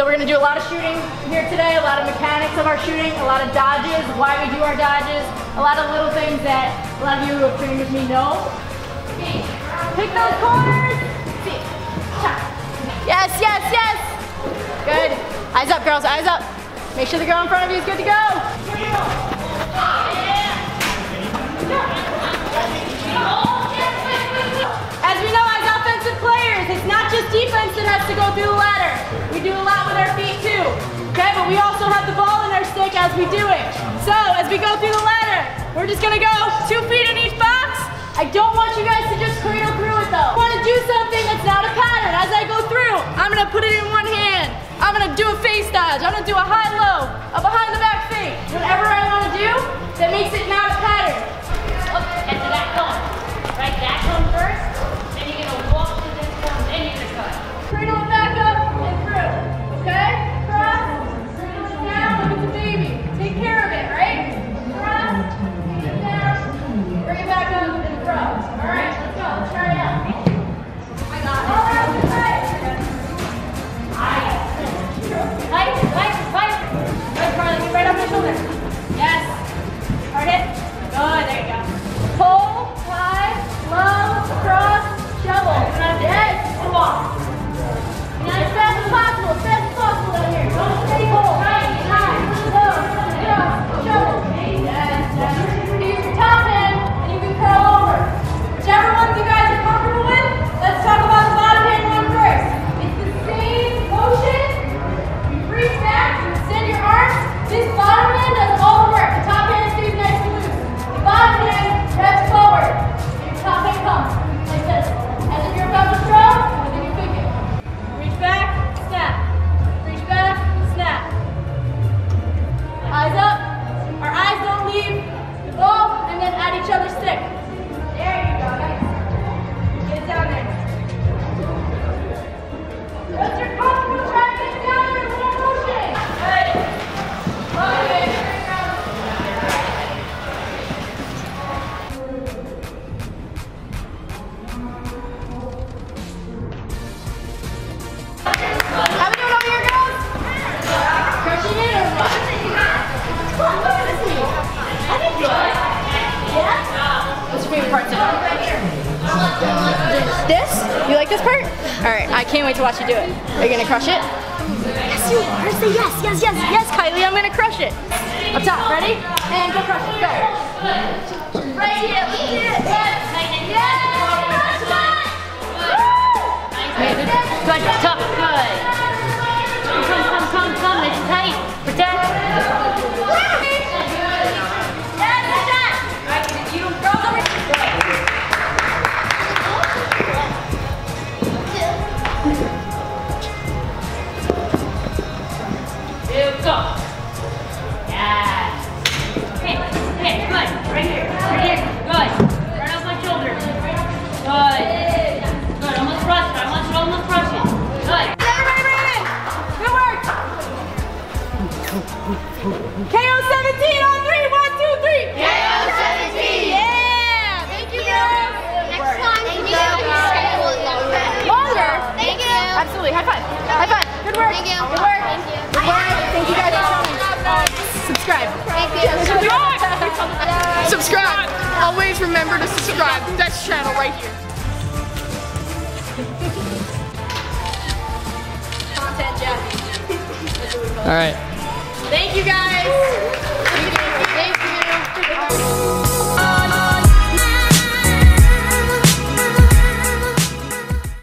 So we're gonna do a lot of shooting here today, a lot of mechanics of our shooting, a lot of dodges, why we do our dodges, a lot of little things that a lot of you who have trained with me know. Pick those corners. Yes, yes, yes. Good. Eyes up, girls, eyes up. Make sure the girl in front of you is good to go. We also have the ball in our stick as we do it. So as we go through the ladder, we're just gonna go two feet in each box. I don't want you guys to just cradle through it though. I wanna do something that's not a pattern. As I go through, I'm gonna put it in one hand. I'm gonna do a face dodge. I'm gonna do a high-low, a behind the back This? You like this part? All right, I can't wait to watch you do it. Are you gonna crush it? Yes, you are. Say yes, yes, yes, yes, Kylie. I'm gonna crush it. Up top, ready? And go crush it. Go. KO 17 on three. One, two, three. KO 17. Yeah. Thank you, girls. Next time, can you schedule it longer? Longer. Thank you. Absolutely. High five. High five. Good work. Thank you. Good work. Thank you. Good work. Thank you guys for showing. Uh, subscribe. Thank you. Subscribe. Always remember to subscribe. That's channel right here. Content Jackie. All right. Thank you guys.